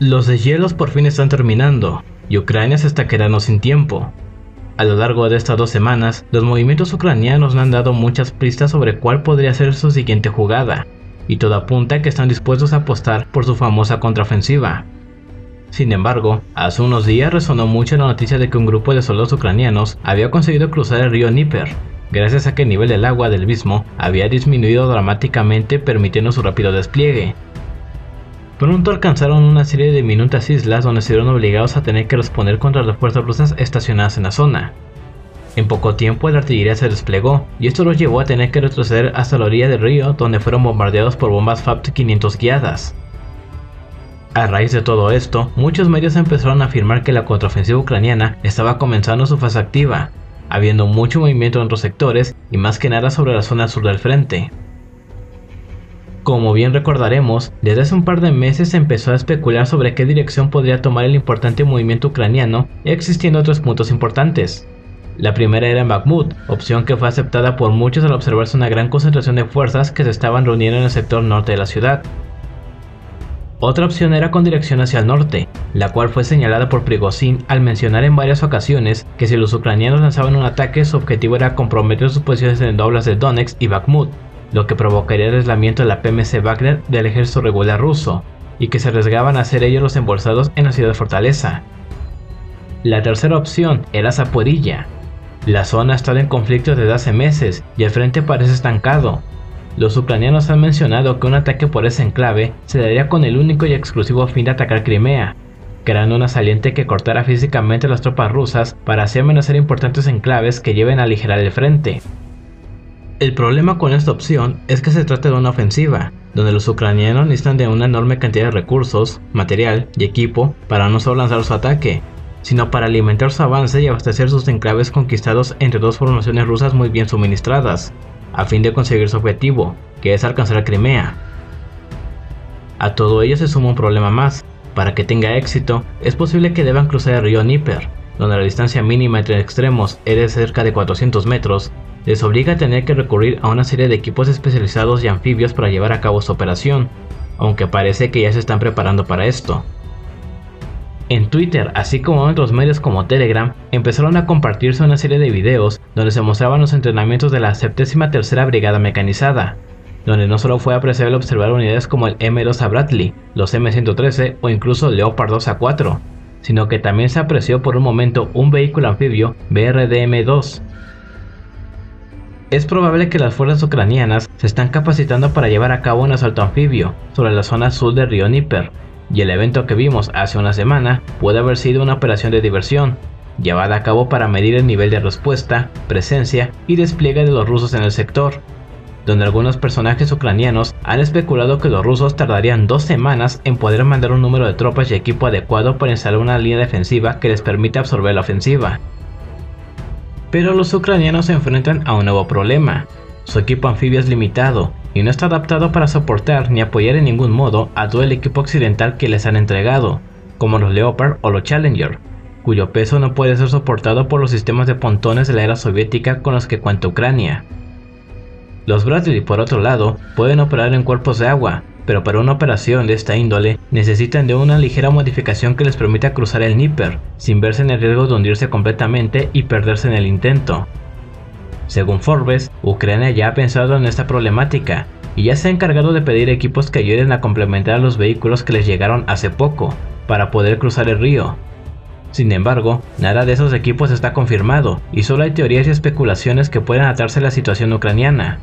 Los deshielos por fin están terminando, y Ucrania se está quedando sin tiempo. A lo largo de estas dos semanas, los movimientos ucranianos no han dado muchas pistas sobre cuál podría ser su siguiente jugada, y todo apunta a que están dispuestos a apostar por su famosa contraofensiva. Sin embargo, hace unos días resonó mucho la noticia de que un grupo de soldados ucranianos había conseguido cruzar el río Dnieper, gracias a que el nivel del agua del mismo había disminuido dramáticamente permitiendo su rápido despliegue, Pronto alcanzaron una serie de diminutas islas donde se vieron obligados a tener que responder contra las fuerzas rusas estacionadas en la zona. En poco tiempo la artillería se desplegó y esto los llevó a tener que retroceder hasta la orilla del río donde fueron bombardeados por bombas FAB-500 guiadas. A raíz de todo esto, muchos medios empezaron a afirmar que la contraofensiva ucraniana estaba comenzando su fase activa, habiendo mucho movimiento en otros sectores y más que nada sobre la zona sur del frente. Como bien recordaremos, desde hace un par de meses se empezó a especular sobre qué dirección podría tomar el importante movimiento ucraniano, existiendo otros puntos importantes. La primera era en Bakhmut, opción que fue aceptada por muchos al observarse una gran concentración de fuerzas que se estaban reuniendo en el sector norte de la ciudad. Otra opción era con dirección hacia el norte, la cual fue señalada por Prigozhin al mencionar en varias ocasiones que si los ucranianos lanzaban un ataque su objetivo era comprometer sus posiciones en doblas de Donetsk y Bakhmut, lo que provocaría el aislamiento de la PMC Wagner del ejército regular ruso, y que se arriesgaban a ser ellos los embolsados en la ciudad de Fortaleza. La tercera opción era Zaporilla. La zona ha estado en conflicto desde hace meses y el frente parece estancado. Los ucranianos han mencionado que un ataque por ese enclave se daría con el único y exclusivo fin de atacar Crimea, creando una saliente que cortara físicamente las tropas rusas para así amenazar importantes enclaves que lleven a aligerar el frente. El problema con esta opción es que se trata de una ofensiva, donde los ucranianos necesitan de una enorme cantidad de recursos, material y equipo para no solo lanzar su ataque, sino para alimentar su avance y abastecer sus enclaves conquistados entre dos formaciones rusas muy bien suministradas, a fin de conseguir su objetivo, que es alcanzar Crimea. A todo ello se suma un problema más. Para que tenga éxito, es posible que deban cruzar el río Níper, donde la distancia mínima entre extremos es de cerca de 400 metros les obliga a tener que recurrir a una serie de equipos especializados y anfibios para llevar a cabo su operación, aunque parece que ya se están preparando para esto. En Twitter, así como en otros medios como Telegram, empezaron a compartirse una serie de videos donde se mostraban los entrenamientos de la 73 Brigada Mecanizada, donde no solo fue apreciable observar unidades como el M2 a Bradley, los M113 o incluso Leopard 2 a 4, sino que también se apreció por un momento un vehículo anfibio BRDM-2, es probable que las fuerzas ucranianas se están capacitando para llevar a cabo un asalto anfibio sobre la zona sur del río Dnieper, y el evento que vimos hace una semana puede haber sido una operación de diversión, llevada a cabo para medir el nivel de respuesta, presencia y despliegue de los rusos en el sector, donde algunos personajes ucranianos han especulado que los rusos tardarían dos semanas en poder mandar un número de tropas y equipo adecuado para instalar una línea defensiva que les permita absorber la ofensiva. Pero los ucranianos se enfrentan a un nuevo problema. Su equipo anfibio es limitado y no está adaptado para soportar ni apoyar en ningún modo a todo el equipo occidental que les han entregado, como los Leopard o los Challenger, cuyo peso no puede ser soportado por los sistemas de pontones de la era soviética con los que cuenta Ucrania. Los Bradley, por otro lado, pueden operar en cuerpos de agua, pero para una operación de esta índole necesitan de una ligera modificación que les permita cruzar el Níper, sin verse en el riesgo de hundirse completamente y perderse en el intento. Según Forbes, Ucrania ya ha pensado en esta problemática y ya se ha encargado de pedir equipos que ayuden a complementar a los vehículos que les llegaron hace poco, para poder cruzar el río. Sin embargo, nada de esos equipos está confirmado y solo hay teorías y especulaciones que pueden atarse a la situación ucraniana.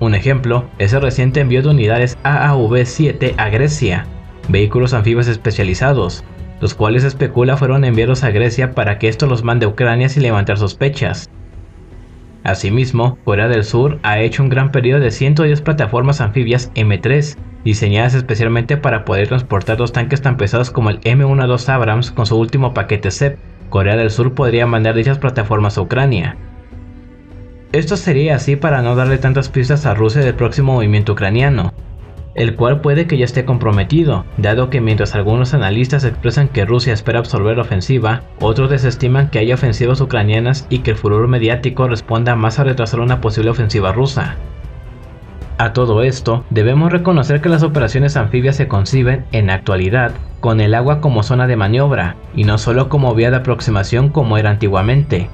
Un ejemplo es el reciente envío de unidades AAV-7 a Grecia, vehículos anfibios especializados, los cuales se especula fueron enviados a Grecia para que esto los mande a Ucrania sin levantar sospechas. Asimismo, Corea del Sur ha hecho un gran periodo de 110 plataformas anfibias M3, diseñadas especialmente para poder transportar dos tanques tan pesados como el M12 Abrams con su último paquete CEP. Corea del Sur podría mandar dichas plataformas a Ucrania. Esto sería así para no darle tantas pistas a Rusia del próximo movimiento ucraniano, el cual puede que ya esté comprometido, dado que mientras algunos analistas expresan que Rusia espera absorber la ofensiva, otros desestiman que haya ofensivas ucranianas y que el furor mediático responda más a retrasar una posible ofensiva rusa. A todo esto, debemos reconocer que las operaciones anfibias se conciben, en actualidad, con el agua como zona de maniobra y no solo como vía de aproximación como era antiguamente.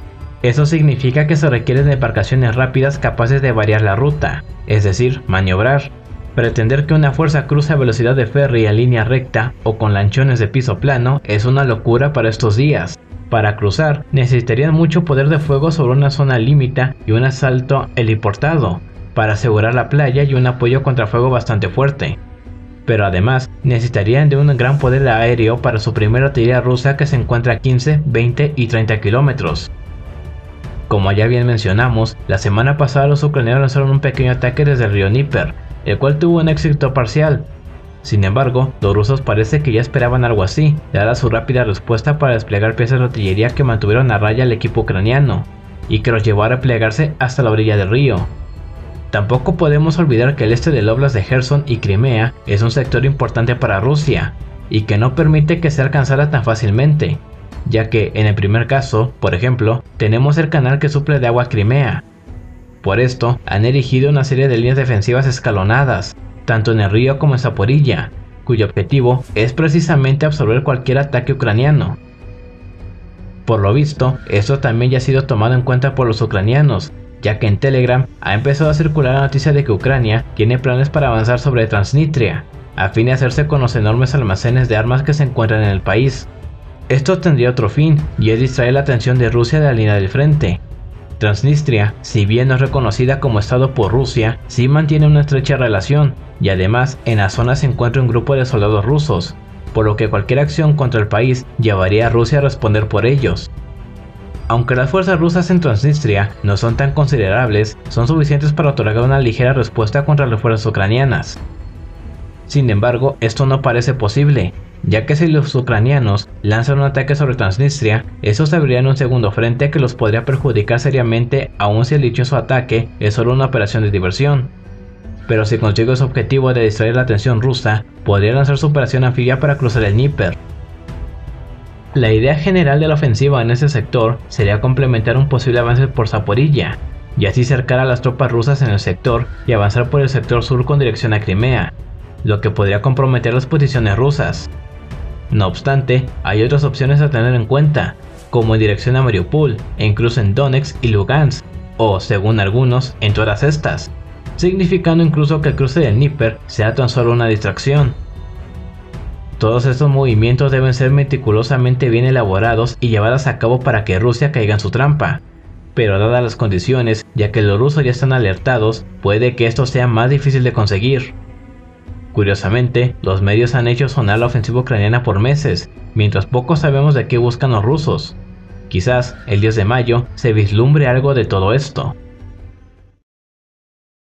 Eso significa que se requieren embarcaciones rápidas capaces de variar la ruta, es decir, maniobrar. Pretender que una fuerza cruce a velocidad de ferry en línea recta o con lanchones de piso plano es una locura para estos días. Para cruzar, necesitarían mucho poder de fuego sobre una zona límite y un asalto heliportado, para asegurar la playa y un apoyo contra fuego bastante fuerte. Pero además, necesitarían de un gran poder aéreo para suprimir la artillería rusa que se encuentra a 15, 20 y 30 kilómetros. Como ya bien mencionamos, la semana pasada los ucranianos lanzaron un pequeño ataque desde el río Níper, el cual tuvo un éxito parcial, sin embargo, los rusos parece que ya esperaban algo así, dada su rápida respuesta para desplegar piezas de artillería que mantuvieron a raya al equipo ucraniano, y que los llevó a replegarse hasta la orilla del río. Tampoco podemos olvidar que el este del Oblast de Gerson y Crimea es un sector importante para Rusia, y que no permite que se alcanzara tan fácilmente, ya que en el primer caso, por ejemplo, tenemos el canal que suple de agua Crimea. Por esto, han erigido una serie de líneas defensivas escalonadas, tanto en el río como en Zaporilla, cuyo objetivo es precisamente absorber cualquier ataque ucraniano. Por lo visto, esto también ya ha sido tomado en cuenta por los ucranianos, ya que en Telegram ha empezado a circular la noticia de que Ucrania tiene planes para avanzar sobre Transnistria, a fin de hacerse con los enormes almacenes de armas que se encuentran en el país. Esto tendría otro fin, y es distraer la atención de Rusia de la línea del frente, Transnistria, si bien no es reconocida como Estado por Rusia, sí mantiene una estrecha relación, y además en la zona se encuentra un grupo de soldados rusos, por lo que cualquier acción contra el país llevaría a Rusia a responder por ellos. Aunque las fuerzas rusas en Transnistria no son tan considerables, son suficientes para otorgar una ligera respuesta contra las fuerzas ucranianas. Sin embargo, esto no parece posible, ya que si los ucranianos lanzan un ataque sobre Transnistria, eso se abriría en un segundo frente que los podría perjudicar seriamente aun si el dichoso ataque es solo una operación de diversión. Pero si consigue su objetivo de distraer la atención rusa, podría lanzar su operación anfibia para cruzar el Dnieper. La idea general de la ofensiva en ese sector sería complementar un posible avance por Zaporilla, y así cercar a las tropas rusas en el sector y avanzar por el sector sur con dirección a Crimea, lo que podría comprometer las posiciones rusas. No obstante, hay otras opciones a tener en cuenta, como en dirección a Mariupol e incluso en Donetsk y Lugansk, o según algunos, en todas estas, significando incluso que el cruce del Dnieper sea tan solo una distracción. Todos estos movimientos deben ser meticulosamente bien elaborados y llevados a cabo para que Rusia caiga en su trampa, pero dadas las condiciones, ya que los rusos ya están alertados, puede que esto sea más difícil de conseguir. Curiosamente, los medios han hecho sonar la ofensiva ucraniana por meses, mientras poco sabemos de qué buscan los rusos. Quizás el 10 de mayo se vislumbre algo de todo esto.